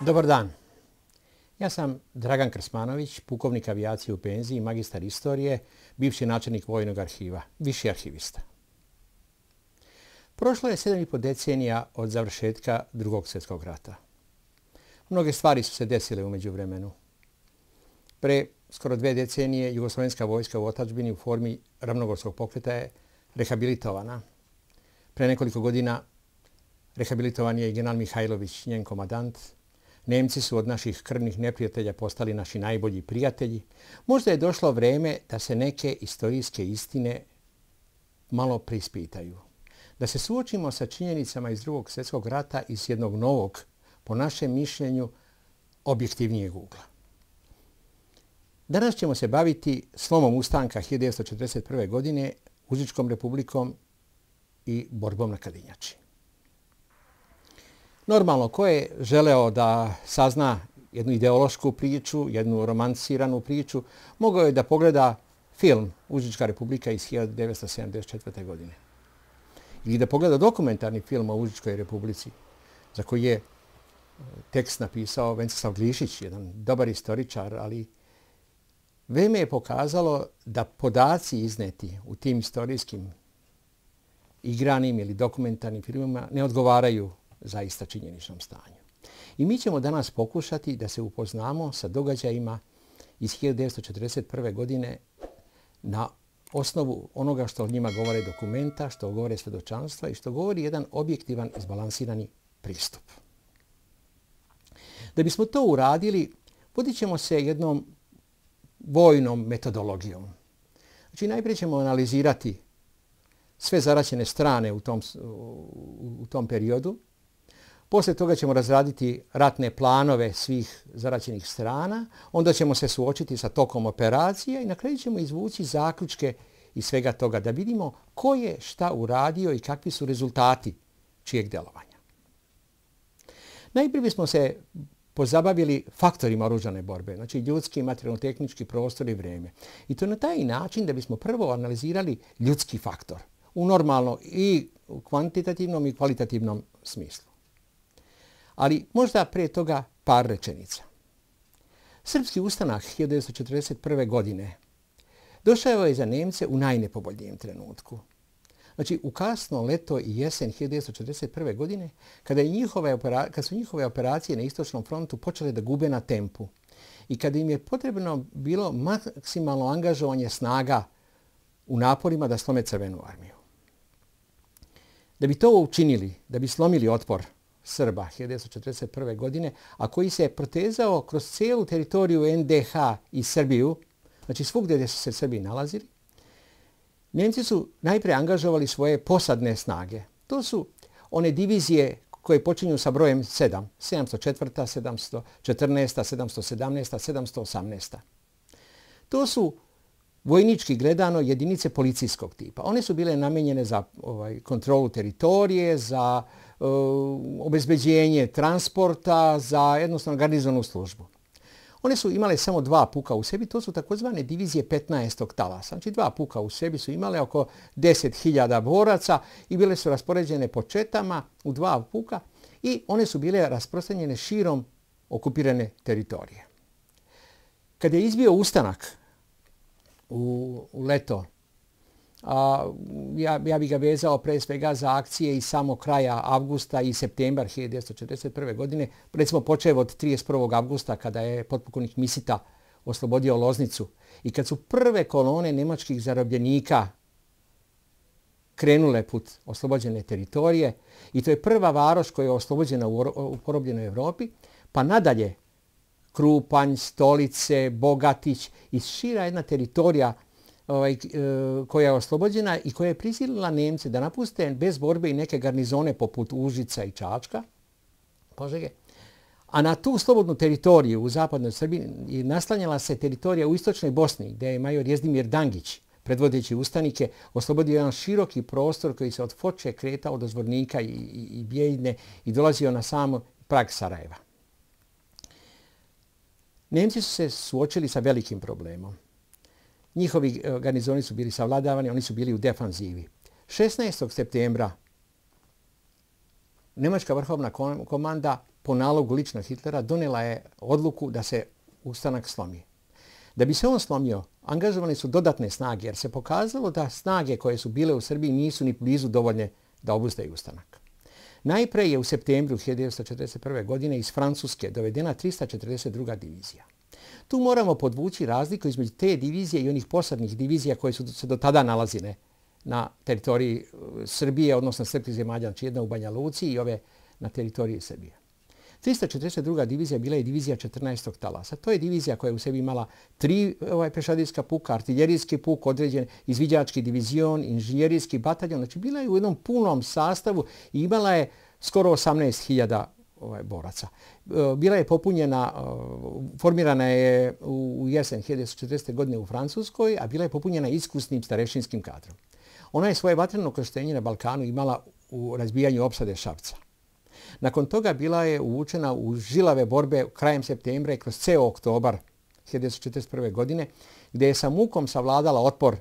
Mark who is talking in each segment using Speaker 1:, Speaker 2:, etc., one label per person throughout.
Speaker 1: Dobar dan. Ja sam Dragan Krsmanović, pukovnik avijacije u penziji, magistar istorije, bivši načelnik vojnog arhiva, viši arhivista. Prošlo je sedam i po decenija od završetka drugog svjetskog rata. Mnoge stvari su se desile umeđu vremenu. Pre skoro dve decenije Jugoslovenska vojska u otačbini u formi ravnogorskog pokreta je rehabilitovana. Pre nekoliko godina rehabilitovan je i general Mihajlović, njen komadant, Nemci su od naših krvnih neprijatelja postali naši najbolji prijatelji. Možda je došlo vreme da se neke istorijske istine malo prispitaju. Da se suočimo sa činjenicama iz drugog svjetskog rata iz jednog novog, po našem mišljenju, objektivnijeg ugla. Danas ćemo se baviti slomom ustanka 1941. godine Užičkom republikom i borbom na Kadinjači. Normalno, ko je želeo da sazna jednu ideološku priču, jednu romanciranu priču, mogao je da pogleda film Užička republika iz 1974. godine. Ili da pogleda dokumentarni film o Užičkoj republici, za koji je e, tekst napisao Venceslav Glišić, jedan dobar istoričar, ali vreme je pokazalo da podaci izneti u tim istorijskim igranim ili dokumentarnim filmima ne odgovaraju zaista činjeničnom stanju. I mi ćemo danas pokušati da se upoznamo sa događajima iz 1941. godine na osnovu onoga što o njima govore dokumenta, što govore svedočanstva i što govori jedan objektivan izbalansirani pristup. Da bismo to uradili, vodit ćemo se jednom vojnom metodologijom. Znači, najprije ćemo analizirati sve zaraćene strane u tom, u tom periodu, Poslije toga ćemo razraditi ratne planove svih zaraćenih strana, onda ćemo se suočiti sa tokom operacije i na kraju ćemo izvući zaključke iz svega toga da vidimo ko je šta uradio i kakvi su rezultati čijeg delovanja. Najprije bismo se pozabavili faktorima oružane borbe, znači ljudski, materijalno-tehnički prostor i vrijeme. I to na taj način da bismo prvo analizirali ljudski faktor u normalno i kvantitativnom i kvalitativnom smislu ali možda prije toga par rečenica. Srpski ustanak 1941. godine došao je za Nemce u najnepoboljnijem trenutku. Znači, u kasno leto i jesen 1941. godine, kada, je njihove kada su njihove operacije na istočnom frontu počele da gube na tempu i kada im je potrebno bilo maksimalno angažovanje snaga u naporima da slome crvenu armiju. Da bi to učinili, da bi slomili otpor Srba 1941. godine, a koji se je protezao kroz cijelu teritoriju NDH i Srbiju, znači svugdje gdje su se Srbi nalazili, Njemci su najprije angažovali svoje posadne snage. To su one divizije koje počinju sa brojem 7, 704, 714, 717, 718. To su vojnički gledano jedinice policijskog tipa. One su bile namenjene za ovaj, kontrolu teritorije, za uh, Eh, obezbeđenje transporta, za jednostavno garnizonu službu. One su imale samo dva puka u sebi, to su takozvane divizije 15. talasa. Znači dva puka u sebi su imale oko 10.000 boraca i bile su raspoređene po četama u dva puka i one su bile rasprostranjene širom okupirane teritorije. Kad je izbio ustanak u, u leto. A, ja, ja bih ga vezao pre svega za akcije i samo kraja avgusta i septembar 1941. godine. Recimo počeo od 31. avgusta kada je potpukovnik Misita oslobodio Loznicu i kad su prve kolone nemačkih zarobljenika krenule put oslobođene teritorije i to je prva varoš koja je oslobođena u, u porobljenoj Evropi, pa nadalje Krupanj, Stolice, Bogatić i šira jedna teritorija ovaj, e, koja je oslobođena i koja je prisilila Nemce da napuste bez borbe i neke garnizone poput Užica i Čačka, Požege, A na tu slobodnu teritoriju u zapadnoj Srbiji naslanjala se teritorija u istočnoj Bosni, gdje je major Jezdimir Dangić, predvodeći ustanike, oslobodio jedan široki prostor koji se od Foče kretao do Zvornika i, i, i Bijeljne i dolazio na samo prag Sarajeva. Nemci su se suočili sa velikim problemom. Njihovi eh, garnizoni su bili savladavani, oni su bili u defanzivi. 16. septembra Nemačka vrhovna komanda po nalogu lična Hitlera donela je odluku da se ustanak slomi. Da bi se on slomio, angažovane su dodatne snage jer se pokazalo da snage koje su bile u Srbiji nisu ni blizu dovoljne da obuzdaju ustanak. Najpre je u septembru 1941. godine iz Francuske dovedena 342. divizija. Tu moramo podvući razliku između te divizije i onih posadnih divizija koje su se do tada nalazine na teritoriji uh, Srbije, odnosno Srpskih zemalja, znači jedna u Banja Luci i ove na teritoriji Srbije. 342. divizija bila je divizija 14. talasa. To je divizija koja je u sebi imala tri ovaj, pešadijska puka, artiljerijski puk, određen izviđački divizion, inženjerijski bataljon. Znači bila je u jednom punom sastavu i imala je skoro 18.000 ovaj, boraca. E, bila je popunjena, e, formirana je u jesen 1940. godine u Francuskoj, a bila je popunjena iskusnim starešinskim kadrom. Ona je svoje vatreno krštenje na Balkanu imala u razbijanju opsade Šavca. Nakon toga bila je uvučena u žilave borbe krajem septembra i kroz ceo oktobar 1941. godine, gdje je sa mukom savladala otpor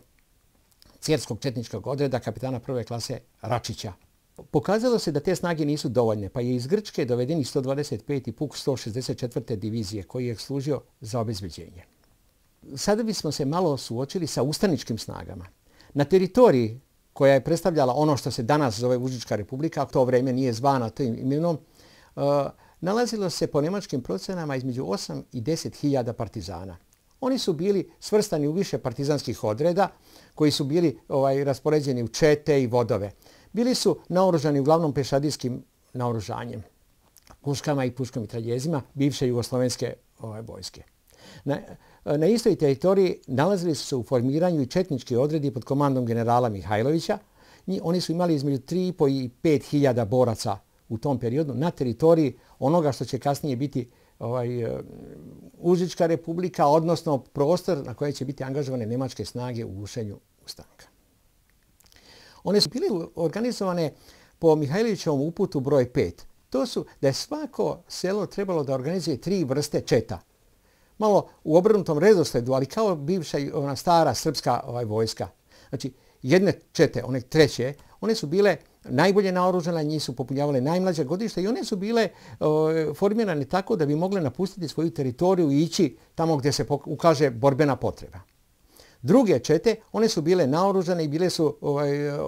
Speaker 1: cijerskog četničkog odreda kapitana prve klase Račića. Pokazalo se da te snage nisu dovoljne, pa je iz Grčke dovedeni 125. puk 164. divizije koji je služio za obezbeđenje. Sada bismo se malo suočili sa ustaničkim snagama. Na teritoriji koja je predstavljala ono što se danas zove Užička republika, a to vreme nije zvana tim imenom, uh, nalazilo se po nemačkim procenama između 8 i 10 hiljada partizana. Oni su bili svrstani u više partizanskih odreda koji su bili ovaj raspoređeni u čete i vodove. Bili su naoružani uglavnom pešadijskim naoružanjem, puškama i puškom i traljezima bivše jugoslovenske ovaj, vojske. Na, na istoj teritoriji nalazili su se u formiranju i četnički odredi pod komandom generala Mihajlovića. Oni su imali između 3,5 i 5 hiljada boraca u tom periodu na teritoriji onoga što će kasnije biti ovaj, Užička republika, odnosno prostor na koje će biti angažovane nemačke snage u gušenju ustanka. One su bile organizovane po Mihajlovićevom uputu broj 5. To su da je svako selo trebalo da organizuje tri vrste četa malo u obrnutom redosledu, ali kao bivša ona stara srpska ovaj vojska. Znači, jedne čete, one treće, one su bile najbolje naoružene, njih su popunjavale najmlađe godište i one su bile o, formirane tako da bi mogle napustiti svoju teritoriju i ići tamo gdje se ukaže borbena potreba. Druge čete, one su bile naoružane i bile su ovaj, eh,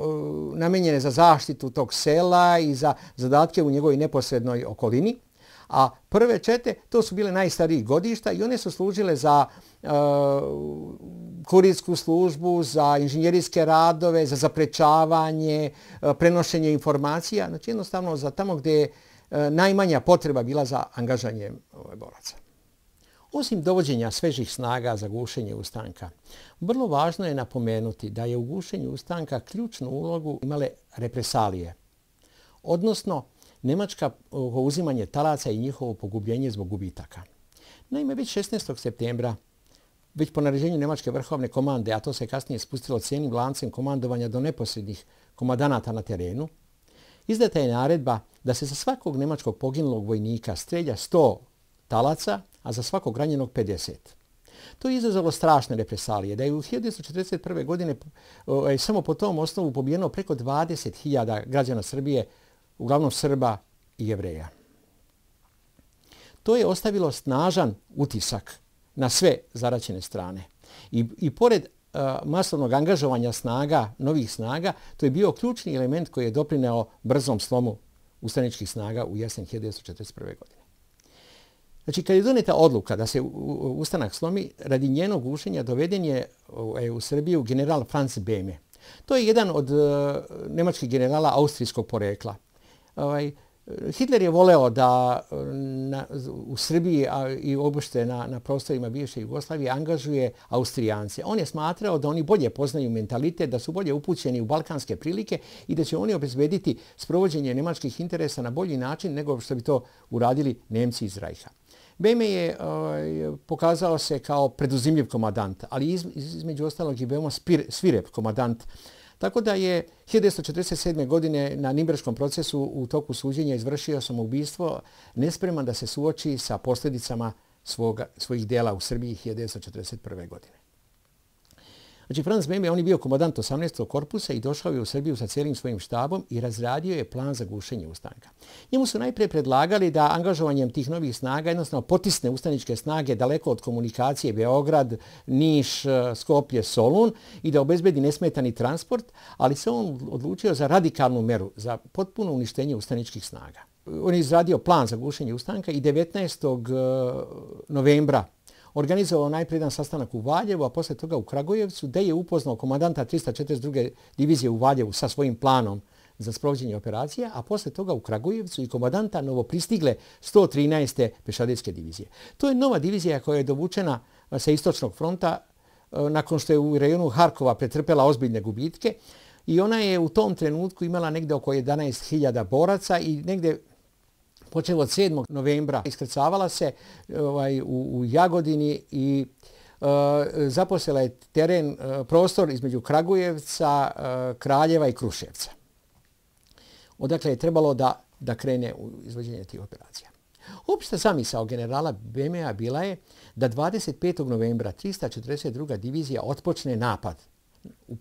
Speaker 1: namenjene za zaštitu tog sela i za zadatke u njegovoj neposrednoj okolini. A prve čete, to su bile najstariji godišta i one su služile za eh, uh, kurijsku službu, za inženjerijske radove, za zaprečavanje, eh, prenošenje informacija. Znači jednostavno za tamo gdje je najmanja potreba bila za angažanje ovaj, boraca. Osim dovođenja svežih snaga za gušenje ustanka, vrlo važno je napomenuti da je u gušenju ustanka ključnu ulogu imale represalije, odnosno Nemačka eh, uzimanje talaca i njihovo pogubljenje zbog gubitaka. Naime, već 16. septembra, već po naređenju Nemačke vrhovne komande, a to se kasnije spustilo cijenim lancem komandovanja do neposrednih komadanata na terenu, izdata je naredba da se za svakog nemačkog poginulog vojnika strelja 100 talaca, a za svakog ranjenog 50. To je izazvalo strašne represalije, da je u 1941. godine e, samo po tom osnovu pobijeno preko 20.000 građana Srbije uglavnom Srba i Jevreja. To je ostavilo snažan utisak na sve zaraćene strane. I, i pored masovnog angažovanja snaga, novih snaga, to je bio ključni element koji je doprineo brzom slomu ustaničkih snaga u jesen 1941. godine. Znači, kad je doneta odluka da se ustanak slomi, radi njenog gušenja doveden je e, u Srbiju general Franz Beme. To je jedan od e, nemačkih generala austrijskog porekla ovaj, Hitler je voleo da e, na, u Srbiji a, i obušte na, na prostorima bivše Jugoslavije angažuje Austrijance. On je smatrao da oni bolje poznaju mentalitet, da su bolje upućeni u balkanske prilike i da će oni obezbediti sprovođenje nemačkih interesa na bolji način nego što bi to uradili Nemci iz Rajha. Beme je ovaj, pokazao se kao preduzimljiv komadant, ali iz, između ostalog i veoma spir, svirep komadant. Tako da je 1947. godine na Nimberškom procesu u toku suđenja izvršio samoubistvo nespreman da se suoči sa posljedicama svoga, svojih dela u Srbiji 1941. godine. Znači, Franz Meme, on je bio komandant 18. korpusa i došao je u Srbiju sa cijelim svojim štabom i razradio je plan za gušenje ustanka. Njemu su najprije predlagali da angažovanjem tih novih snaga jednostavno potisne ustaničke snage daleko od komunikacije Beograd, Niš, e, Skopje, Solun i da obezbedi nesmetani transport, ali se on odlučio za radikalnu meru, za potpuno uništenje ustaničkih snaga. On je izradio plan za gušenje ustanka i 19. E, novembra organizovao najprije jedan sastanak u Valjevu, a posle toga u Kragujevcu, gde je upoznao komandanta 342. divizije u Valjevu sa svojim planom za sprovođenje operacije, a posle toga u Kragujevcu i komandanta novopristigle 113. pešadijske divizije. To je nova divizija koja je dovučena sa istočnog fronta nakon što je u rejonu Harkova pretrpela ozbiljne gubitke i ona je u tom trenutku imala negde oko 11.000 boraca i negde počeo od 7. novembra iskrcavala se ovaj, u, u Jagodini i e, uh, zaposela je teren, e, prostor između Kragujevca, e, Kraljeva i Kruševca. Odakle je trebalo da, da krene u izvođenje tih operacija. Opšta zamisao generala BMA bila je da 25. novembra 342. divizija otpočne napad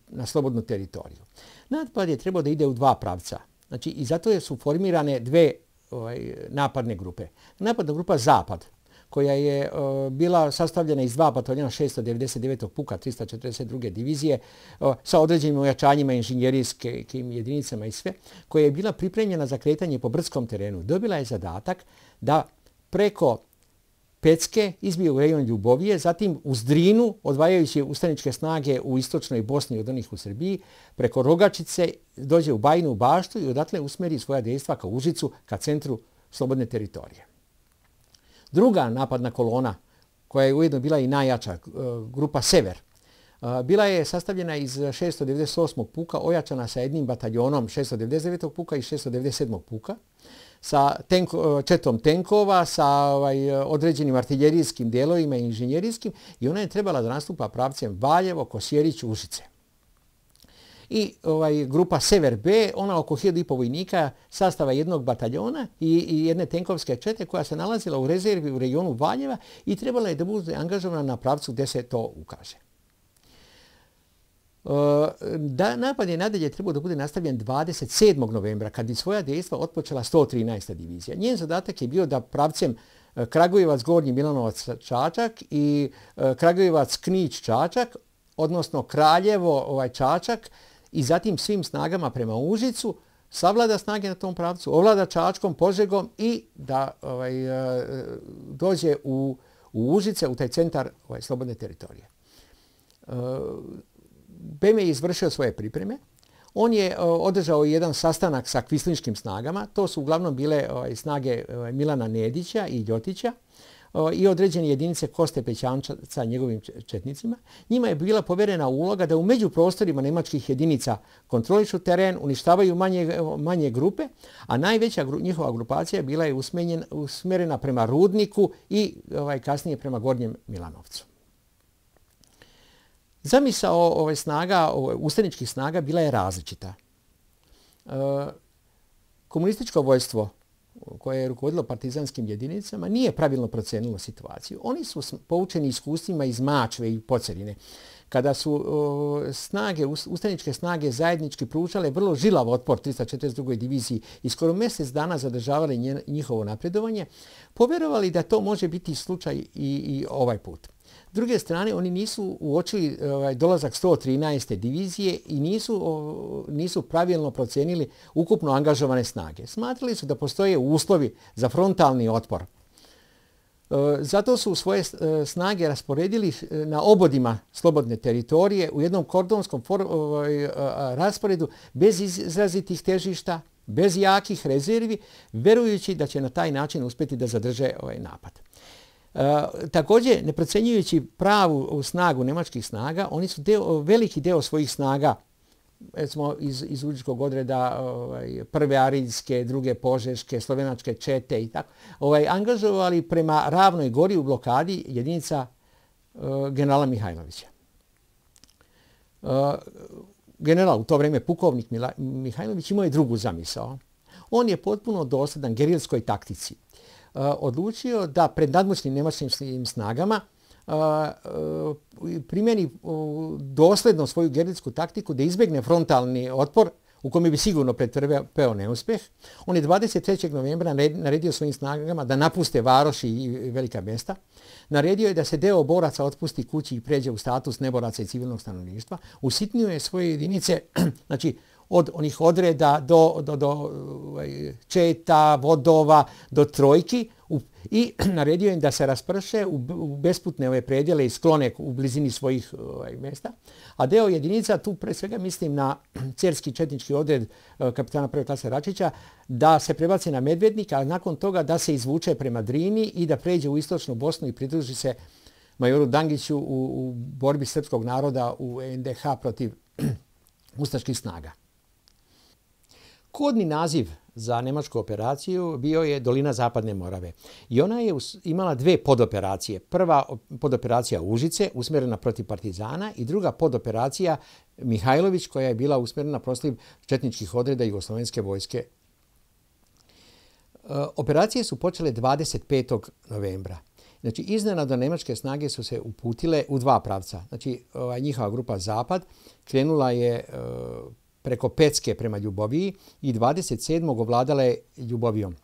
Speaker 1: na slobodnu teritoriju. Napad je trebao da ide u dva pravca. Znači, I zato su formirane dve ovaj, napadne grupe. Napadna grupa Zapad, koja je uh, bila sastavljena iz dva bataljona 699. puka 342. divizije uh, sa određenim ojačanjima inženjerijskim jedinicama i sve, koja je bila pripremljena za kretanje po brdskom terenu. Dobila je zadatak da preko Pecke izbio u rejon Ljubovije, zatim u Zdrinu, odvajajući ustaničke snage u istočnoj Bosni od onih u Srbiji, preko Rogačice dođe u Bajinu baštu i odatle usmeri svoja dejstva ka Užicu, ka centru slobodne teritorije. Druga napadna kolona, koja je ujedno bila i najjača, eh, grupa Sever, eh, bila je sastavljena iz 698. puka, ojačana sa jednim bataljonom 699. puka i 697. puka sa tenko, e, četom tenkova, sa ovaj, e, određenim artiljerijskim dijelovima i inženjerijskim i ona je trebala da nastupa pravcem Valjevo, Kosjerić, Užice. I ovaj, grupa Sever B, ona oko 1000 vojnika sastava jednog bataljona i, i jedne tenkovske čete koja se nalazila u rezervi u regionu Valjeva i trebala je da bude angažovana na pravcu gdje se to ukaže. Eh, da, napad je nadalje trebao da bude nastavljen 27. novembra, kad bi svoja dejstva otpočela 113. divizija. Njen zadatak je bio da pravcem eh, Kragujevac, Gornji Milanovac, Čačak i eh, Kragujevac, Knić, Čačak, odnosno Kraljevo, ovaj Čačak, i zatim svim snagama prema Užicu, savlada snage na tom pravcu, ovlada Čačkom, Požegom i da ovaj, dođe u, u Užice, u taj centar ovaj, slobodne teritorije. BEM je izvršio svoje pripreme. On je održao jedan sastanak sa kvislinškim snagama. To su uglavnom bile ovaj, snage Milana Nedića i Ljotića i određene jedinice Koste Pećanča njegovim četnicima. Njima je bila poverena uloga da u među prostorima nemačkih jedinica kontrolišu teren, uništavaju manje, manje grupe, a najveća njihova grupacija bila je usmjerena prema Rudniku i ovaj, kasnije prema Gornjem Milanovcu. Zamisao ove snaga, ove ustaničkih snaga bila je različita. E, komunističko vojstvo koje je rukovodilo partizanskim jedinicama nije pravilno procenilo situaciju. Oni su poučeni iskustvima iz Mačve i Pocerine. Kada su o, snage, ustaničke snage zajednički pručale vrlo žilav otpor 342. diviziji i skoro mjesec dana zadržavali njihovo napredovanje, povjerovali da to može biti slučaj i, i ovaj put S druge strane, oni nisu uočili ovaj, dolazak 113. divizije i nisu, o, nisu pravilno procenili ukupno angažovane snage. Smatrali su da postoje uslovi za frontalni otpor. E, zato su svoje e, snage rasporedili e, na obodima slobodne teritorije u jednom kordonskom ovaj, rasporedu bez izrazitih težišta, bez jakih rezervi, verujući da će na taj način uspjeti da zadrže ovaj napad. E, također, ne procenjujući pravu snagu nemačkih snaga, oni su deo, veliki deo svojih snaga recimo iz, iz Uđičkog odreda ovaj, prve Arilske, druge Požeške, Slovenačke čete i tako, ovaj, angažovali prema Ravnoj gori u blokadi jedinica uh, generala Mihajlovića. Uh, general u to vrijeme, pukovnik Mila, Mihajlović, imao je drugu zamisao. On je potpuno dosadan gerilskoj taktici. Odlučio da pred nadmoćnim nemačkim snagama primjeni dosledno svoju gerilsku taktiku da izbjegne frontalni otpor u kome bi sigurno pretrpeo neuspeh. On je 23. novembra naredio svojim snagama da napuste varoši i velika mjesta. Naredio je da se deo boraca otpusti kući i pređe u status neboraca i civilnog stanovništva. Usitnio je svoje jedinice, znači od onih odreda do, do, do ovaj, četa, vodova, do trojki u, i naredio im da se rasprše u, u besputne ove predjele i sklone u blizini svojih ovaj, mjesta. A deo jedinica, tu pre svega mislim na cerski četnički odred eh, kapitana prve klase Račića, da se prebaci na Medvednika, a nakon toga da se izvuče prema Drini i da pređe u istočnu Bosnu i pridruži se majoru Dangiću u, u borbi srpskog naroda u NDH protiv ustaških snaga. Kodni naziv za nemačku operaciju bio je Dolina Zapadne Morave. I ona je imala dve podoperacije. Prva podoperacija Užice, usmjerena protiv Partizana, i druga podoperacija Mihajlović, koja je bila usmjerena protiv četničkih odreda Jugoslovenske vojske. E, operacije su počele 25. novembra. Znači, iznenada nemačke snage su se uputile u dva pravca. Znači, ovaj, njihova grupa Zapad krenula je e, preko Pecke prema Ljuboviji i 27. ovladala je Ljubovijom.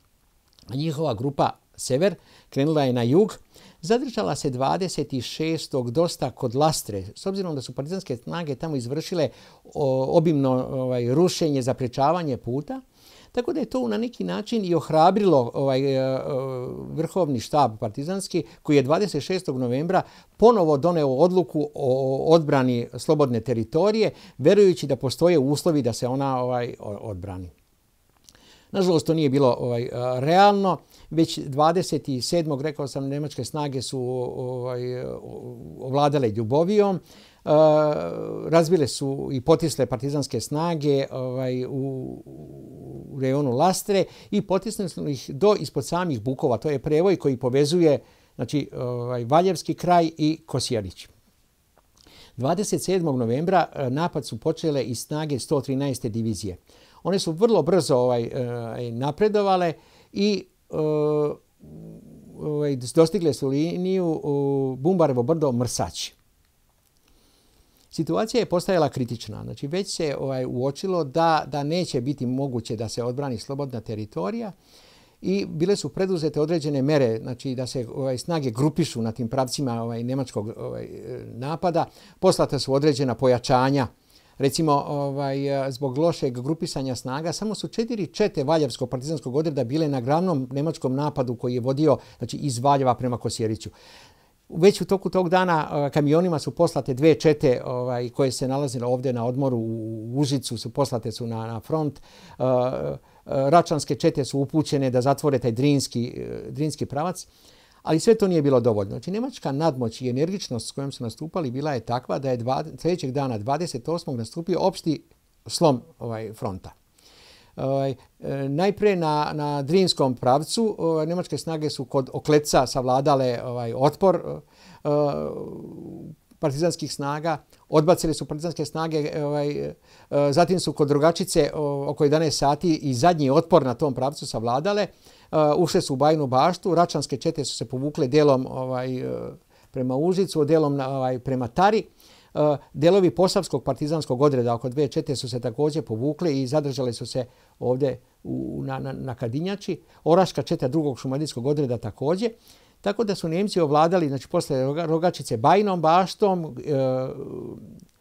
Speaker 1: A njihova grupa Sever krenula je na jug, zadržala se 26. dosta kod Lastre, s obzirom da su partizanske snage tamo izvršile obimno ovaj, rušenje, zaprečavanje puta. Tako da je to na neki način i ohrabrilo ovaj e, e, vrhovni štab partizanski koji je 26. novembra ponovo doneo odluku o odbrani slobodne teritorije, verujući da postoje uslovi da se ona ovaj odbrani. Nažalost, to nije bilo ovaj e, realno. Već 27. rekao sam, nemačke snage su ovaj, ovladale Ljubovijom. Uh, razbile su i potisle partizanske snage ovaj, u, u rejonu Lastre i potisnuli su ih do ispod samih Bukova. To je prevoj koji povezuje znači, ovaj, Valjevski kraj i Kosijarić. 27. novembra e, napad su počele i snage 113. divizije. One su vrlo brzo ovaj, e, napredovale i e, ovaj, dostigle su liniju Bumbarevo brdo Mrsaći situacija je postajala kritična. Znači već se ovaj uočilo da da neće biti moguće da se odbrani slobodna teritorija i bile su preduzete određene mere, znači da se ovaj snage grupišu na tim pravcima ovaj nemačkog ovaj napada, poslata su određena pojačanja Recimo, ovaj, zbog lošeg grupisanja snaga, samo su četiri čete Valjevskog partizanskog odreda bile na glavnom nemačkom napadu koji je vodio znači, iz Valjeva prema Kosjeriću. Već u toku tog dana uh, kamionima su poslate dve čete ovaj, koje se nalazile ovdje na odmoru u Užicu, su poslate su na, na front. Uh, uh, Račanske čete su upućene da zatvore taj drinski, drinski pravac. Ali sve to nije bilo dovoljno. Znači, nemačka nadmoć i energičnost s kojom su nastupali bila je takva da je dva, trećeg dana, 28. nastupio opšti slom ovaj, fronta. Ovaj, e, najpre na, na Drinskom pravcu ovaj, nemačke snage su kod Okleca savladale ovaj, otpor e, partizanskih snaga. Odbacili su partizanske snage, ovaj, e, zatim su kod Drugačice oko 11 sati i zadnji otpor na tom pravcu savladale. Ušle su u Bajnu baštu, račanske čete su se povukle delom ovaj, prema Užicu, delom na, ovaj, prema Tari. Eh, Delovi Posavskog partizanskog odreda oko dve čete su se također povukle i zadržali su se ovdje u, na, na, na Kadinjači. Oraška četa drugog šumadijskog odreda također. Tako da su Njemci ovladali znači, posle Rogačice Bajnom baštom, e,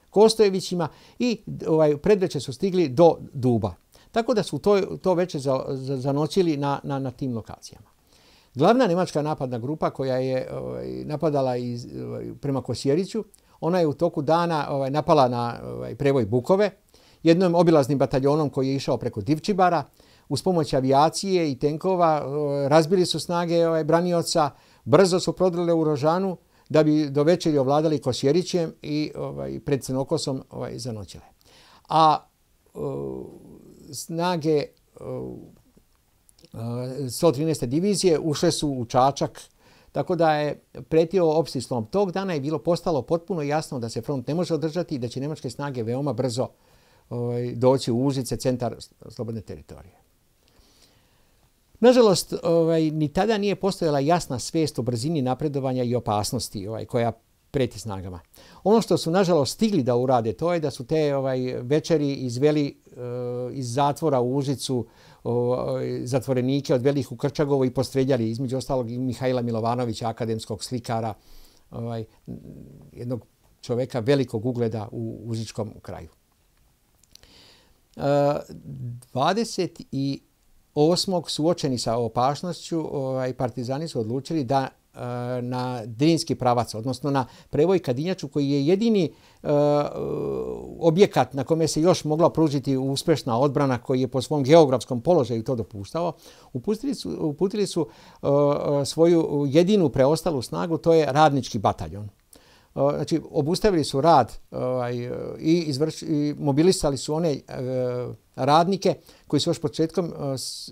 Speaker 1: Kostojevićima i ovaj, predveće su stigli do Duba. Tako da su to, to veće za, za, zanoćili na, na, na tim lokacijama. Glavna nemačka napadna grupa koja je ovaj, napadala iz, ovaj, prema Kosjeriću, Ona je u toku dana ovaj, napala na ovaj, prevoj Bukove, jednom obilaznim bataljonom koji je išao preko Divčibara, uz pomoć avijacije i tenkova eh, razbili su snage ovaj, branioca, brzo su prodrle u Rožanu da bi do večeri ovladali Kosjerićem i ovaj, pred Crnokosom ovaj, zanoćile. A o, snage eh, uh, 113. divizije ušle su u Čačak, tako da je pretio opsislom. Tog dana je bilo postalo potpuno jasno da se front ne može održati i da će nemačke snage veoma brzo ovaj, doći u Užice, centar slobodne teritorije. Nažalost, ovaj, ni tada nije postojala jasna svijest o brzini napredovanja i opasnosti ovaj, koja preti snagama. Ono što su nažalost stigli da urade, to je da su te ovaj, večeri izveli uh, iz zatvora u Užicu o, zatvorenike, odveli ih u Krčagovo i postreljali između ostalog i Mihajla Milovanovića, akademskog slikara, ovaj, jednog čoveka velikog ugleda u Užičkom kraju. Uh, 28. suočeni sa opašnošću, ovaj, partizani su odlučili da Eh, na Drinski pravac, odnosno na prevoj Kadinjaču koji je jedini uh, objekat na kome se još mogla pružiti uspešna odbrana koji je po svom geografskom položaju to dopuštao, uputili su, uputili su eh, svoju jedinu preostalu snagu, to je radnički bataljon znači obustavili su rad ovaj, i, izvrš, i mobilisali su one e, radnike koji su još početkom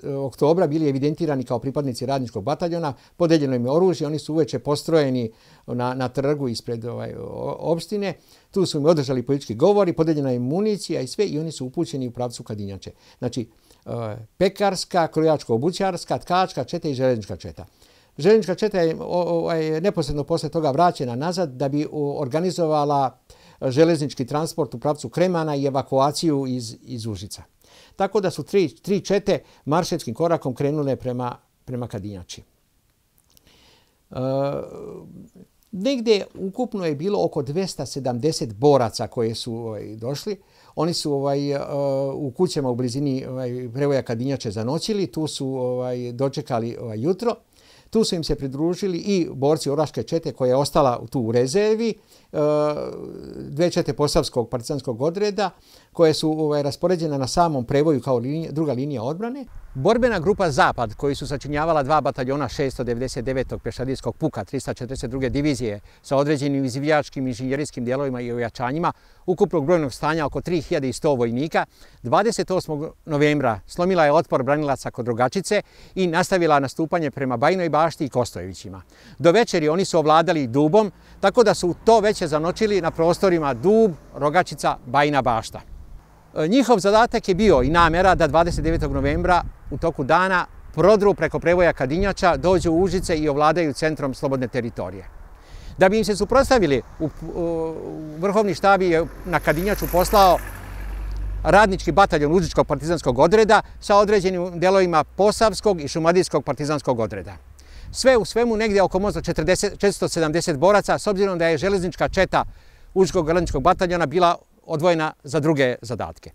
Speaker 1: e, oktobra bili evidentirani kao pripadnici radničkog bataljona, podeljeno im je oružje, oni su uveče postrojeni na, na trgu ispred ovaj, opštine, tu su im održali politički govori, podeljena je municija i sve i oni su upućeni u pravcu Kadinjače. Znači, e, pekarska, krojačko-obućarska, tkačka četa i železnička četa. Željenička četa je ovaj, neposredno posle toga vraćena nazad da bi organizovala železnički transport u pravcu Kremana i evakuaciju iz, iz Užica. Tako da su tri, tri čete maršetskim korakom krenule prema, prema Kadinjači. E, negde ukupno je bilo oko 270 boraca koje su ovaj, došli. Oni su ovaj, e, u kućama u blizini ovaj, prevoja Kadinjače zanoćili, tu su ovaj, dočekali ovaj, jutro. Tu su im se pridružili i borci Oraške čete koja je ostala tu u rezervi, E, dve čete Posavskog partizanskog odreda koje su ovaj, raspoređene na samom prevoju kao linija, druga linija odbrane. Borbena grupa Zapad, koji su sačinjavala dva bataljona 699. pešadijskog puka 342. divizije sa određenim izvijačkim inženjerijskim dijelovima i ojačanjima, ukupnog brojnog stanja oko 3100 vojnika, 28. novembra slomila je otpor branilaca kod Rogačice i nastavila nastupanje prema Bajnoj bašti i Kostojevićima. Do večeri oni su ovladali Dubom, tako da su to veće zanočili na prostorima Dub, Rogačica, Bajna bašta. E, njihov zadatak je bio i namjera da 29. novembra u toku dana prodru preko prevoja Kadinjača, dođu u Užice i ovladaju centrom slobodne teritorije. Da bi im se suprostavili, u, u vrhovni štab je na Kadinjaču poslao radnički bataljon Užičkog partizanskog odreda sa određenim delovima Posavskog i Šumadijskog partizanskog odreda. Sve u svemu negdje oko možda 40, 470 boraca, s obzirom da je železnička četa Užičkog radničkog bataljona bila odvojena za druge zadatke.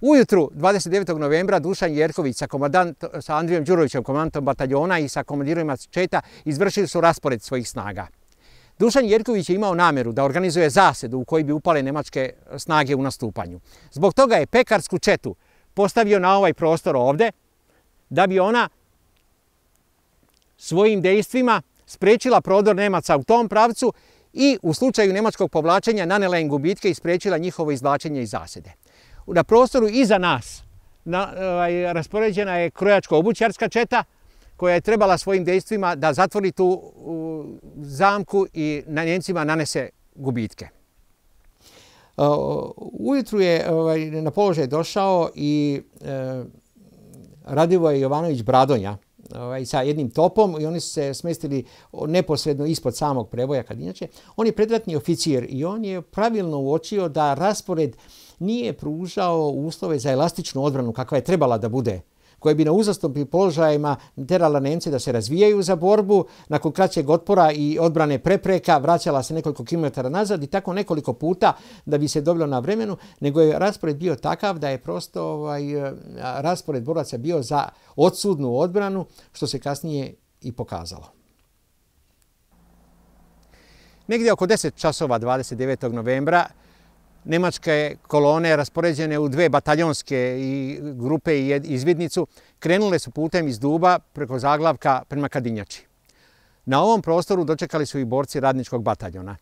Speaker 1: Ujutru 29. novembra Dušan Jerković sa, komandant, sa Andrijom Đurovićem, komandantom bataljona i sa komandirovima četa izvršili su raspored svojih snaga. Dušan Jerković je imao nameru da organizuje zasedu u kojoj bi upale nemačke snage u nastupanju. Zbog toga je pekarsku četu postavio na ovaj prostor ovde, da bi ona svojim dejstvima sprečila prodor Nemaca u tom pravcu i u slučaju nemačkog povlačenja nanela im gubitke i sprečila njihovo izvlačenje iz zasede. Na prostoru iza nas na, ovaj, raspoređena je krojačko-obućarska četa koja je trebala svojim dejstvima da zatvori tu u, zamku i na Njemcima nanese gubitke. Ujutru je ovaj, na položaj došao i e, Radivoje Jovanović Bradonja, ovaj, sa jednim topom i oni su se smestili neposredno ispod samog prevoja kad inače. On je predratni oficir i on je pravilno uočio da raspored nije pružao uslove za elastičnu odbranu kakva je trebala da bude koje bi na uzastopnim položajima terala Nemce da se razvijaju za borbu, nakon kraćeg otpora i odbrane prepreka vraćala se nekoliko kilometara nazad i tako nekoliko puta da bi se dobilo na vremenu, nego je raspored bio takav da je prosto ovaj, raspored boraca bio za odsudnu odbranu, što se kasnije i pokazalo. Negdje oko 10 časova 29. novembra nemačke kolone raspoređene u dve bataljonske i grupe i izvidnicu krenule su putem iz Duba preko Zaglavka prema Kadinjači. Na ovom prostoru dočekali su i borci radničkog bataljona.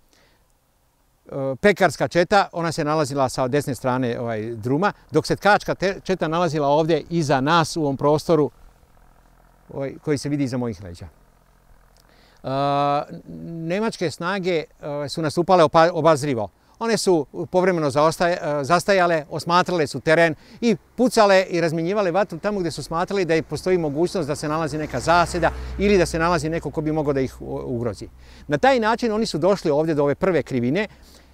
Speaker 1: E, pekarska četa, ona se nalazila sa desne strane ovaj, druma, dok se tkačka četa nalazila ovdje iza nas u ovom prostoru ovaj, koji se vidi iza mojih leđa. Uh, nemačke snage ovaj, su nastupale obazrivo. One su povremeno e, zastajale, osmatrale su teren i pucale i razminjivale vatru tamo gdje su smatrali da postoji mogućnost da se nalazi neka zaseda ili da se nalazi neko ko bi mogao da ih ugrozi. Na taj način oni su došli ovdje do ove prve krivine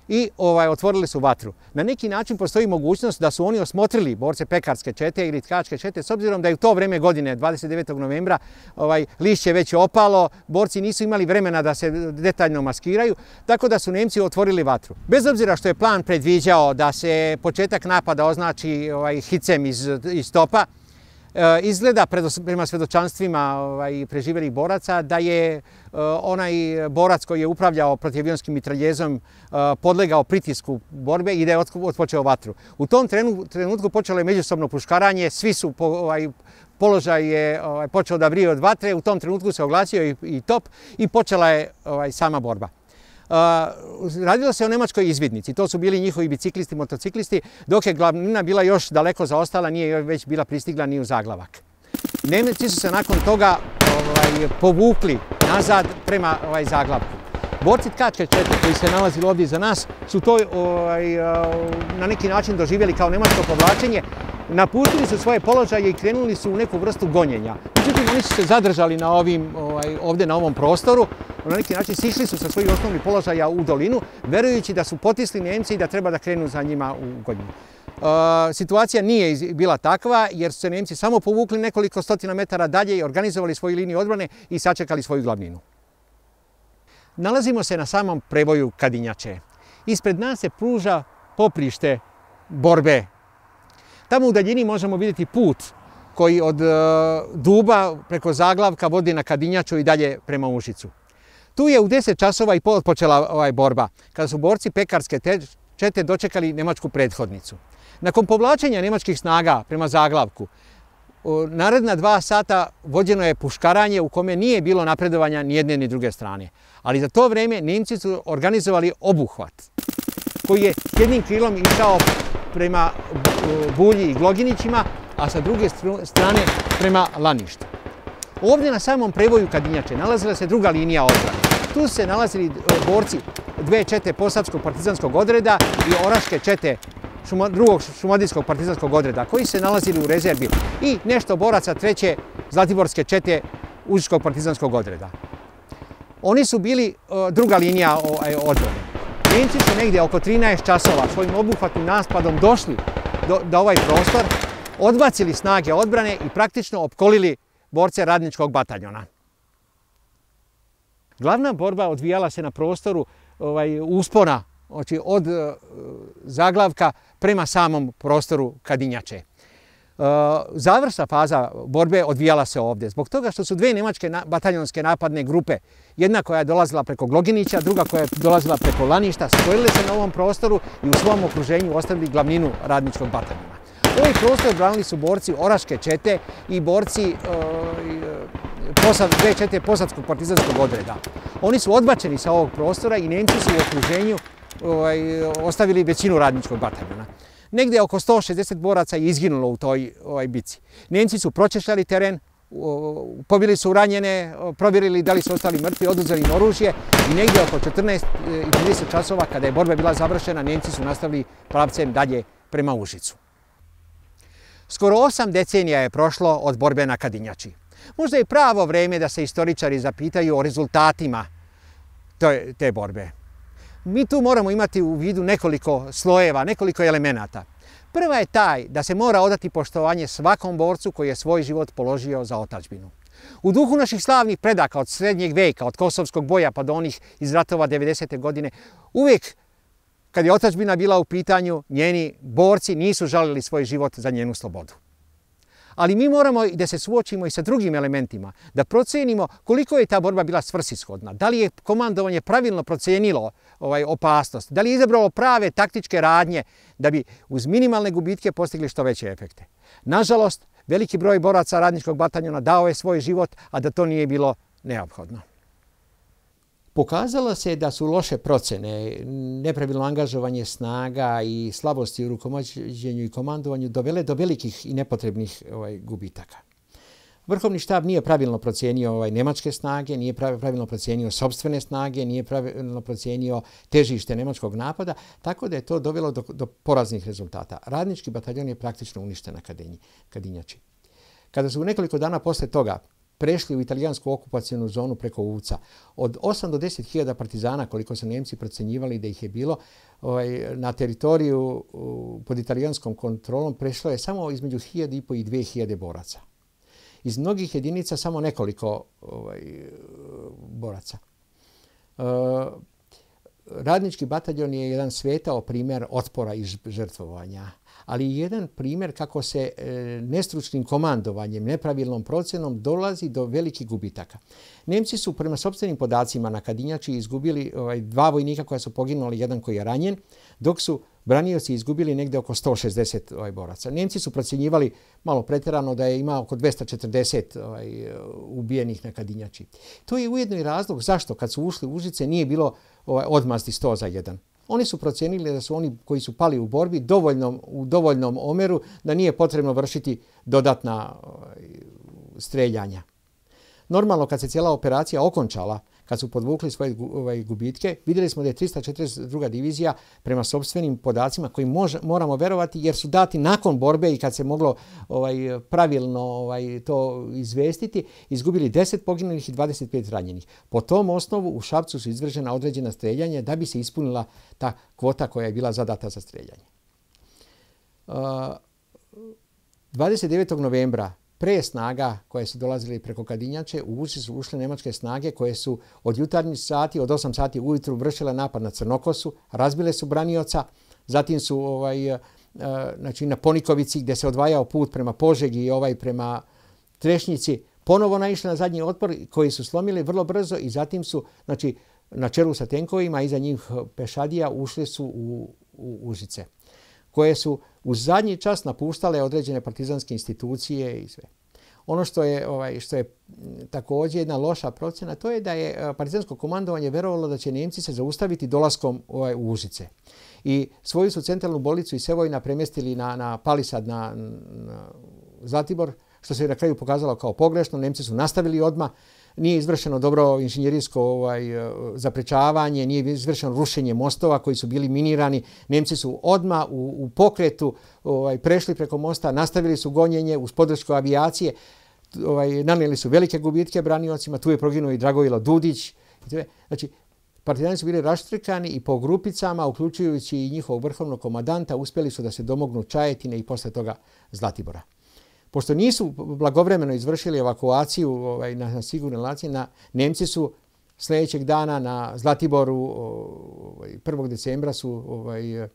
Speaker 1: i ovaj otvorili su vatru. Na neki način postoji mogućnost da su oni osmotrili borce pekarske čete ili tkačke čete s obzirom da je u to vreme godine 29. novembra ovaj lišće već opalo, borci nisu imali vremena da se detaljno maskiraju, tako da su Nemci otvorili vatru. Bez obzira što je plan predviđao da se početak napada označi ovaj hicem iz iz topa, Eh, izgleda prema svedočanstvima ovaj, preživjelih boraca da je eh, onaj borac koji je upravljao protivavionskim mitraljezom eh, podlegao pritisku borbe i da je otpočeo vatru. U tom trenutku počelo je međusobno puškaranje, svi su ovaj, položaj je ovaj, počeo da vrije od vatre, u tom trenutku se oglasio i, i top i počela je ovaj, sama borba. Radilo se o nemačkoj izvidnici, to su bili njihovi biciklisti, motociklisti, dok je glavnina bila još daleko zaostala, nije već bila pristigla ni u zaglavak. Nemci su se nakon toga ovaj, povukli nazad prema ovaj, zaglavku. Borci Tkačke četiri koji se nalazili ovdje za nas su to ovaj, na neki način doživjeli kao nemačko povlačenje. Napustili su svoje položaje i krenuli su u neku vrstu gonjenja. Međutim, oni su se zadržali na ovim, ovaj, ovdje na ovom prostoru na neki način sišli su sa svojih osnovnih položaja u dolinu, verujući da su potisli Njemci i da treba da krenu za njima u godinu. E, situacija nije bila takva jer su se Njemci samo povukli nekoliko stotina metara dalje i organizovali svoju liniju odbrane i sačekali svoju glavninu. Nalazimo se na samom preboju Kadinjače. Ispred nas se pruža poprište borbe. Tamo u daljini možemo vidjeti put koji od e, Duba preko Zaglavka vodi na Kadinjaču i dalje prema Užicu. Tu je u 10 časova i pol počela ovaj borba, kada su borci pekarske čete dočekali nemačku prethodnicu. Nakon povlačenja nemačkih snaga prema Zaglavku, naredna dva sata vođeno je puškaranje u kome nije bilo napredovanja ni jedne ni druge strane. Ali za to vreme Nemci su organizovali obuhvat koji je jednim krilom išao prema e, Bulji i Gloginićima, a sa druge strane prema Laništu. Ovdje na samom prevoju Kadinjače nalazila se druga linija odbrane. Tu se nalazili e, borci dve čete Posadskog partizanskog odreda i Oraške čete šuma, drugog Šumadijskog partizanskog odreda koji se nalazili u rezervi i nešto boraca treće Zlatiborske čete Užičkog partizanskog odreda. Oni su bili e, druga linija ovaj, odbrane. Nemci su negdje oko 13 časova svojim obuhvatnim naspadom došli do, do ovaj prostor, odbacili snage odbrane i praktično opkolili borce radničkog bataljona. Glavna borba odvijala se na prostoru ovaj, uspona znači od e, zaglavka prema samom prostoru Kadinjače. E, završna faza borbe odvijala se ovdje, zbog toga što su dve nemačke na, bataljonske napadne grupe, jedna koja je dolazila preko Gloginića, druga koja je dolazila preko Laništa, spojile se na ovom prostoru i u svom okruženju ostavili glavninu radničkog bataljona. Ovaj prostor branili su borci Oraške čete i borci e, e, posad, dve čete Posadskog partizanskog odreda. Oni su odbačeni sa ovog prostora i Nemci su u okruženju ovaj, ostavili većinu radničkog bataljona. Negde oko 160 boraca je izginulo u toj ovaj, bici. Nemci su pročešljali teren, pobili su ranjene, provjerili da li su ostali mrtvi, oduzeli im oružje i negdje oko 14 e, i 30 časova kada je borba bila završena, Nemci su nastavili pravcem dalje prema Užicu. Skoro osam decenija je prošlo od borbe na Kadinjači. Možda je pravo vreme da se istoričari zapitaju o rezultatima te borbe. Mi tu moramo imati u vidu nekoliko slojeva, nekoliko elemenata. Prva je taj da se mora odati poštovanje svakom borcu koji je svoj život položio za otačbinu. U duhu naših slavnih predaka od srednjeg veka, od kosovskog boja pa do onih iz ratova 90. godine, uvijek kad je otačbina bila u pitanju, njeni borci nisu žalili svoj život za njenu slobodu. Ali mi moramo da se suočimo i sa drugim elementima, da procenimo koliko je ta borba bila svrsishodna, da li je komandovanje pravilno procenilo ovaj opasnost? Da li je izabralo prave taktičke radnje da bi uz minimalne gubitke postigli što veće efekte? Nažalost, veliki broj boraca radničkog bataljona dao je svoj život, a da to nije bilo neophodno. Pokazalo se da su loše procene, nepravilno angažovanje snaga i slabosti u rukomođenju i komandovanju dovele do velikih i nepotrebnih ovaj, gubitaka. Vrhovni štab nije pravilno procijenio ovaj nemačke snage, nije pravilno procijenio sobstvene snage, nije pravilno procijenio težište nemačkog napada, tako da je to dovelo do, do poraznih rezultata. Radnički bataljon je praktično uništen na Kadinji, Kadinjači. Kada su nekoliko dana posle toga prešli u italijansku okupacijenu zonu preko Uvca. Od 8 do 10 hiljada partizana, koliko su Njemci procenjivali da ih je bilo, ovaj, na teritoriju pod italijanskom kontrolom prešlo je samo između 1000 i po i 2000 boraca. Iz mnogih jedinica samo nekoliko ovaj, boraca. E, radnički bataljon je jedan svetao primjer otpora i žrtvovanja ali jedan primjer kako se e, nestručnim komandovanjem, nepravilnom procenom dolazi do velikih gubitaka. Nemci su prema sobstvenim podacima na Kadinjači izgubili ovaj, dva vojnika koja su poginuli, jedan koji je ranjen, dok su branioci izgubili negde oko 160 ovaj, boraca. Nemci su procjenjivali malo pretjerano da je ima oko 240 ovaj, ubijenih na Kadinjači. To je ujedno i razlog zašto kad su ušli u Užice nije bilo ovaj, odmazdi 100 za jedan. Oni su procijenili da su oni koji su pali u borbi dovoljnom, u dovoljnom omeru da nije potrebno vršiti dodatna ovaj, streljanja. Normalno kad se cijela operacija okončala, kad su podvukli svoje ovaj, gubitke, vidjeli smo da je 342. divizija prema sobstvenim podacima koji mož, moramo verovati jer su dati nakon borbe i kad se moglo ovaj, pravilno ovaj, to izvestiti, izgubili 10 poginulih i 25 ranjenih. Po tom osnovu u Šapcu su izvržena određena streljanja da bi se ispunila ta kvota koja je bila zadata za streljanje. Uh, 29. novembra pre snaga koje su dolazili preko Kadinjače, u Vuči su ušle nemačke snage koje su od jutarnjih sati, od 8 sati ujutru vršile napad na Crnokosu, razbile su branioca, zatim su ovaj, eh, znači, na Ponikovici gdje se odvajao put prema Požegi i ovaj prema Trešnjici, ponovo naišli na zadnji otpor koji su slomili vrlo brzo i zatim su znači, na čelu sa tenkovima iza njih pešadija ušli su u, u Užice koje su u zadnji čas napuštale određene partizanske institucije i sve. Ono što je ovaj što je također jedna loša procjena, to je da je e, partizansko komandovanje verovalo da će Nemci se zaustaviti dolaskom ovaj, u Užice. I svoju su centralnu bolnicu i Sevojna premjestili na, na Palisad, na, na Zlatibor, što se na kraju pokazalo kao pogrešno. Nemci su nastavili odma nije izvršeno dobro inženjerijsko ovaj, e, zaprečavanje, nije izvršeno rušenje mostova koji su bili minirani. Nemci su odma u, u pokretu ovaj, prešli preko mosta, nastavili su gonjenje uz podršku avijacije, ovaj, nanijeli su velike gubitke braniocima, tu je proginuo i Dragojilo Dudić. Znači, partizani su bili raštrikani i po grupicama, uključujući i njihovog vrhovnog komadanta, uspjeli su da se domognu Čajetine i posle toga Zlatibora pošto nisu blagovremeno izvršili evakuaciju ovaj, na, na sigurne lacije, na, Nemci su sljedećeg dana na Zlatiboru ovaj, 1. decembra su ovaj, e,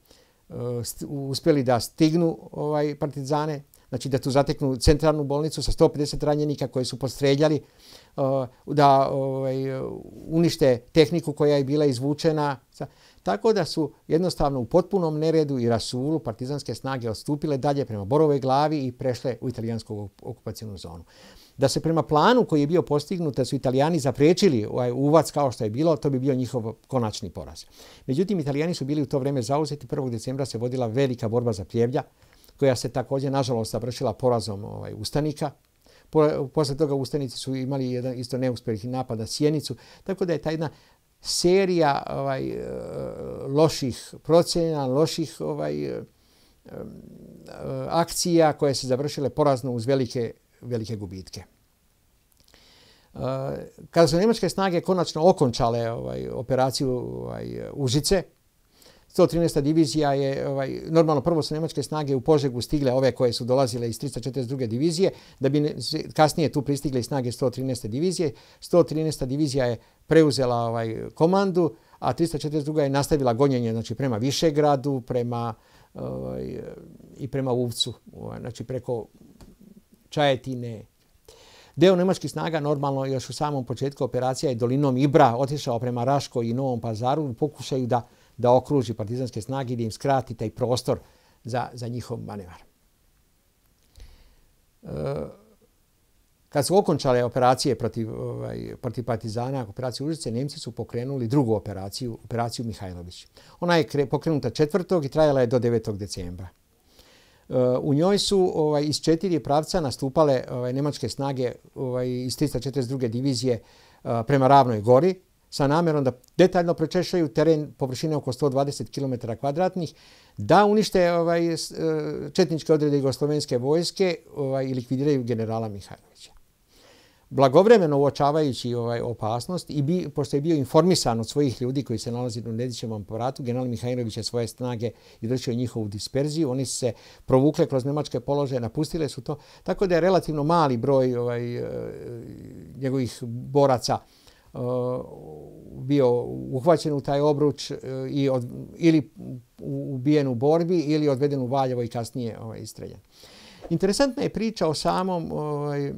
Speaker 1: uspjeli da stignu ovaj, partizane, znači da tu zateknu centralnu bolnicu sa 150 ranjenika koji su postreljali, uh, da ovaj, unište tehniku koja je bila izvučena. Tako da su jednostavno u potpunom neredu i rasulu partizanske snage odstupile dalje prema Borovoj glavi i prešle u italijansku okupacijnu zonu. Da se prema planu koji je bio postignut, da su italijani zapriječili ovaj uvac kao što je bilo, to bi bio njihov konačni poraz. Međutim, italijani su bili u to vrijeme zauzeti. 1. decembra se vodila velika borba za pljevlja, koja se također, nažalost, završila porazom ovaj, ustanika. Posle toga ustanici su imali jedan isto neuspjeh napad na Sjenicu, tako da je ta jedna serija ovaj e, loših procjena, loših ovaj e, e, akcija koje se završile porazno uz velike velike gubitke. Kada su njemačke snage konačno okončale ovaj operaciju ovaj Užice, 113. divizija je ovaj normalno prvo su nemačke snage u Požegu stigle ove koje su dolazile iz 342. divizije da bi kasnije tu pristigle snage 113. divizije. 113. divizija je preuzela ovaj komandu, a 342. je nastavila gonjenje znači prema Višegradu, prema ovaj, i prema Uvcu, ovaj, znači preko Čajetine. Deo nemačkih snaga normalno još u samom početku operacija je dolinom Ibra otišao prema Raškoj i Novom pazaru u pokušaju da, da okruži partizanske snage i da im skrati taj prostor za, za njihov manevar. E, kad su okončale operacije protiv, ovaj, protiv partizana, operaciju Užice, Nemci su pokrenuli drugu operaciju, operaciju Mihajlović. Ona je pokrenuta 4. i trajala je do 9. decembra. E, u njoj su ovaj, iz četiri pravca nastupale ovaj, nemačke snage ovaj, iz 342. divizije prema Ravnoj gori sa namjerom da detaljno prečešaju teren površine oko 120 km kvadratnih, da unište ovaj, e, četničke odrede Jugoslovenske vojske ovaj, i likvidiraju generala Mihajlovića blagovremeno uočavajući ovaj opasnost i bi, pošto je bio informisan od svojih ljudi koji se nalazi u Nedićevom aparatu, general Mihajlović je svoje snage izvršio njihovu disperziju. Oni se provukle kroz nemačke položaje, napustile su to. Tako da je relativno mali broj ovaj, e, njegovih boraca uh, Uh, bio uhvaćen u taj obruč uh, i od, ili ubijen u borbi ili odveden u Valjevo i kasnije ovaj, istreljen. Interesantna je priča o samom ovaj, o,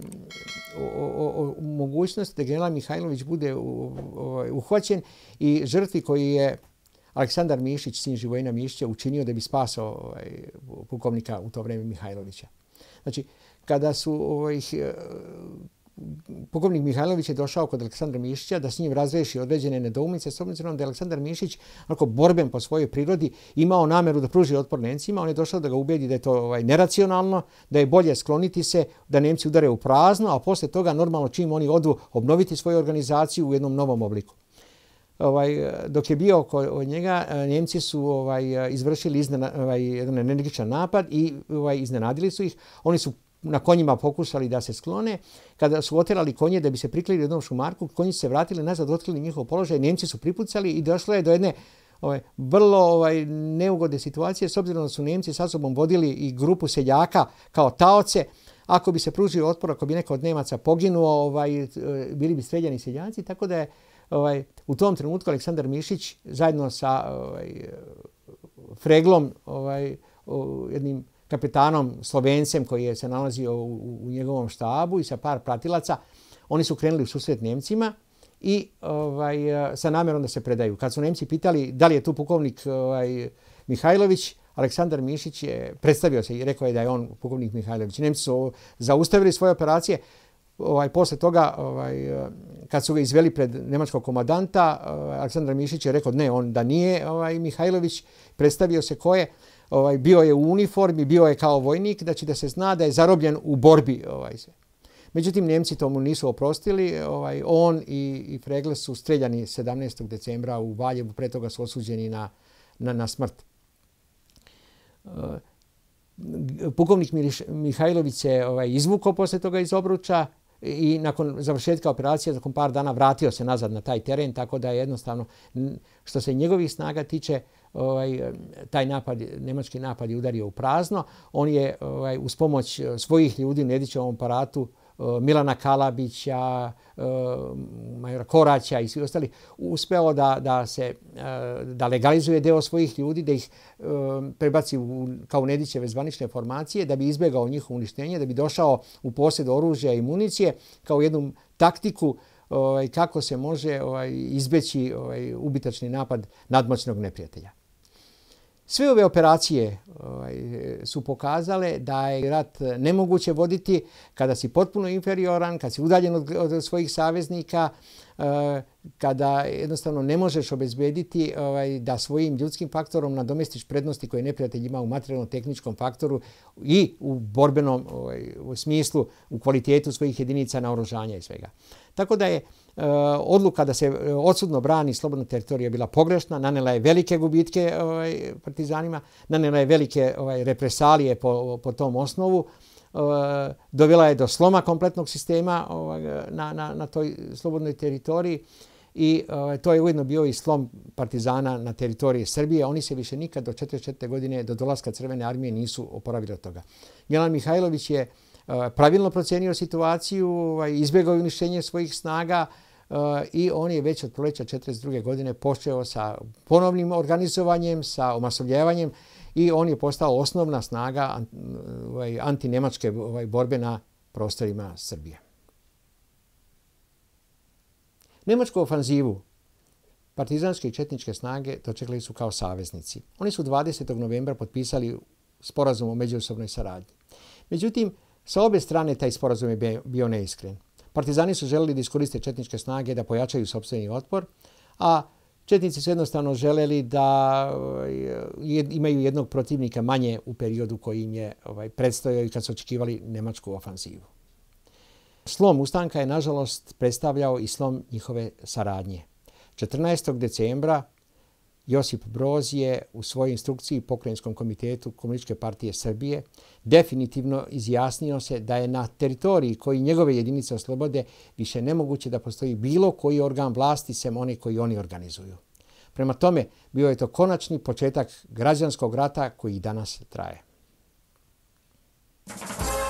Speaker 1: o, o mogućnosti da general Mihajlović bude ovaj, uhvaćen i žrtvi koji je Aleksandar Mišić, sin Živojina Mišića, učinio da bi spasao ovaj, pukovnika u to vrijeme Mihajlovića. Znači, kada su ovaj, pukovnik Mihajlović je došao kod Aleksandra Mišića da s njim razreši određene nedoumice, s obzirom da je Aleksandar Mišić, onako borben po svojoj prirodi, imao nameru da pruži otpor Nemcima, on je došao da ga ubedi da je to ovaj, neracionalno, da je bolje skloniti se, da Nemci udare u prazno, a posle toga normalno čim oni odu obnoviti svoju organizaciju u jednom novom obliku. Ovaj, dok je bio oko njega, Njemci su ovaj, izvršili iznena, ovaj, jedan energičan napad i ovaj, iznenadili su ih. Oni su na konjima pokušali da se sklone. Kada su oterali konje da bi se priklili jednom šumarku, konji se vratili nazad, otkrili njihov položaj, Njemci su pripucali i došlo je do jedne ovaj, vrlo ovaj, neugodne situacije, s obzirom da su Njemci sa sobom vodili i grupu seljaka kao taoce, ako bi se pružio otpor, ako bi neko od Nemaca poginuo, ovaj, eh, bili bi streljani seljaci, tako da je ovaj, u tom trenutku Aleksandar Mišić zajedno sa ovaj, eh, Freglom, ovaj, jednim kapetanom Slovencem koji je se nalazio u, u njegovom štabu i sa par pratilaca. Oni su krenuli u susret Nemcima i ovaj, eh, sa namjerom da se predaju. Kad su Nemci pitali da li je tu pukovnik ovaj, Mihajlović, Aleksandar Mišić je predstavio se i rekao je da je on pukovnik Mihajlović. Nemci su zaustavili svoje operacije. Ovaj, posle toga, ovaj, eh, kad su ga izveli pred nemačkog komadanta, ovaj, Aleksandar Mišić je rekao ne, on da nije ovaj, Mihajlović, predstavio se ko je ovaj, bio je u uniformi, bio je kao vojnik, da će da se zna da je zarobljen u borbi. Ovaj, se. Međutim, Njemci tomu nisu oprostili. Ovaj, on i, i Fregle su streljani 17. decembra u Valjevu, pre toga su osuđeni na, na, na smrt. E, pukovnik pukovnik Mihajlović se ovaj, izvukao posle toga iz obruča i nakon završetka operacije, nakon par dana, vratio se nazad na taj teren, tako da je jednostavno, što se njegovih snaga tiče, ovaj, taj napad, nemački napad je udario u prazno. On je ovaj, uz pomoć eh, svojih ljudi u Nedićevom aparatu, eh, Milana Kalabića, eh, majora Koraća i svi ostali, uspeo da, da se da legalizuje deo svojih ljudi, da ih prebaci u, kao Nedićeve zvanične formacije, da bi izbegao njihovo uništenje, da bi došao u posjed oružja i municije kao jednu taktiku ovaj, kako se može ovaj, izbeći ovaj, ubitačni napad nadmoćnog neprijatelja. Sve ove operacije ovaj, su pokazale da je rat nemoguće voditi kada si potpuno inferioran, kad si udaljen od, od svojih saveznika, E, kada jednostavno ne možeš obezbediti ovaj, da svojim ljudskim faktorom nadomestiš prednosti koje neprijatelj ima u materijalno-tehničkom faktoru i u borbenom ovaj, u smislu, u kvalitetu svojih jedinica na oružanja i svega. Tako da je e, odluka da se e, odsudno brani slobodna teritorija bila pogrešna, nanela je velike gubitke ovaj, partizanima, nanela je velike ovaj, represalije po, po tom osnovu, Ovaj, dovela je do sloma kompletnog sistema ovaj, na, na, na toj slobodnoj teritoriji i ovaj, to je ujedno bio i slom partizana na teritoriji Srbije. Oni se više nikad do 44. godine, do dolaska Crvene armije, nisu oporavili od toga. Milan Mihajlović je eh, pravilno procenio situaciju, ovaj, izbjegao uništenje svojih snaga eh, i on je već od proleća 42. godine počeo sa ponovnim organizovanjem, sa omasovljavanjem i on je postao osnovna snaga ovaj, antinemačke ovaj, borbe na prostorima Srbije. Nemačku ofanzivu partizanske i četničke snage dočekali su kao saveznici. Oni su 20. novembra potpisali sporazum o međusobnoj saradnji. Međutim, sa obe strane taj sporazum je bio neiskren. Partizani su želeli da iskoriste četničke snage da pojačaju sobstveni otpor, a četnici su jednostavno želeli da ovaj, imaju jednog protivnika manje u periodu koji im je ovaj, predstojao i kad su očekivali nemačku ofanzivu. Slom ustanka je, nažalost, predstavljao i slom njihove saradnje. 14. decembra Josip Broz je u svojoj instrukciji pokrajinskom komitetu Komunističke partije Srbije definitivno izjasnio se da je na teritoriji koji njegove jedinice oslobode više nemoguće da postoji bilo koji organ vlasti sem oni koji oni organizuju. Prema tome, bio je to konačni početak građanskog rata koji danas traje. Thank you.